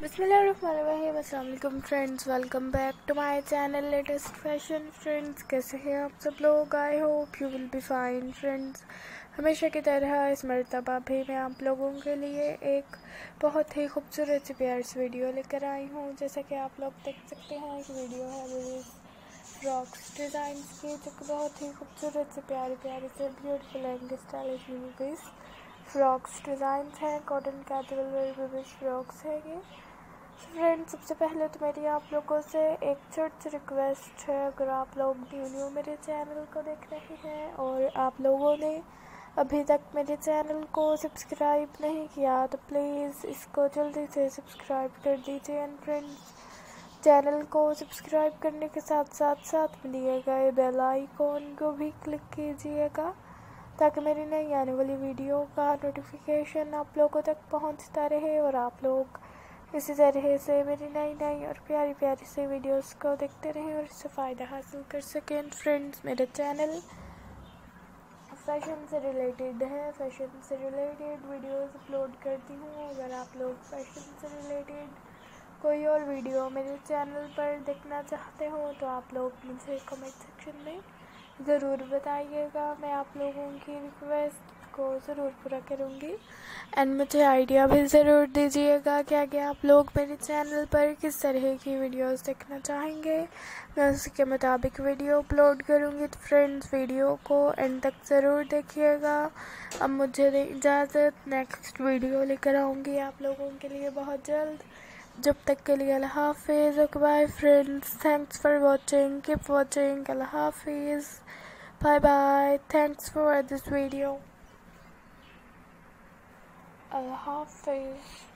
बिस्मिल्लाहिर्रहमानिर्रहीम। Friends, welcome back to my channel latest fashion friends. कैसे हैं आप सब लोग? I hope you will be fine friends. हमेशा की तरह इस मरतबा भी मैं आप लोगों के लिए एक बहुत ही खूबसूरत सी प्यार वीडियो लेकर आई हूँ। जैसा कि आप लोग देख सकते हैं एक वीडियो है फ्रॉक्स डिज़ाइन की जो कि बहुत ही खूबसूरत से प्यारे प्यारे से beautiful and stylish movies frocks design हैं कॉटन कैजुअल वेयर फ्रॉक्स हैं ये। फ्रेंड सबसे पहले तो मेरी आप लोगों से एक छोटी सी रिक्वेस्ट है। अगर आप लोग न्यू न्यू मेरे चैनल को देख रहे हैं और आप लोगों ने अभी तक मेरे चैनल को सब्सक्राइब नहीं किया तो प्लीज़ इसको जल्दी से सब्सक्राइब कर दीजिए। एंड फ्रेंड्स चैनल को सब्सक्राइब करने के साथ साथ साथ में दिए गए बेल आइकॉन को भी क्लिक कीजिएगा, ताकि मेरी नई आने वाली वीडियो का नोटिफिकेशन आप लोगों तक पहुँचता रहे और आप लोग इसी तरह से मेरी नई नई और प्यारी प्यारी से वीडियोस को देखते रहें और इससे फ़ायदा हासिल कर सकें। फ्रेंड्स मेरे चैनल फ़ैशन से रिलेटेड है। फ़ैशन से रिलेटेड वीडियोस अपलोड करती हूँ। अगर आप लोग फ़ैशन से रिलेटेड कोई और वीडियो मेरे चैनल पर देखना चाहते हो तो आप लोग मुझे कमेंट सेक्शन में ज़रूर बताइएगा। मैं आप लोगों की रिक्वेस्ट को ज़रूर पूरा करूँगी। एंड मुझे आइडिया भी ज़रूर दीजिएगा क्या क्या आप लोग मेरे चैनल पर किस तरह की वीडियोस देखना चाहेंगे। मैं उसके मुताबिक वीडियो अपलोड करूँगी तो फ्रेंड्स वीडियो को एंड तक ज़रूर देखिएगा। अब मुझे इजाज़त नेक्स्ट वीडियो लेकर आऊँगी आप लोगों के लिए बहुत जल्द। जब तक के लिए अल्लाह हाफिज़, okay bye friends thanks for watching keep watching अल्लाह हाफिज़। Bye bye, thanks for this video a half face.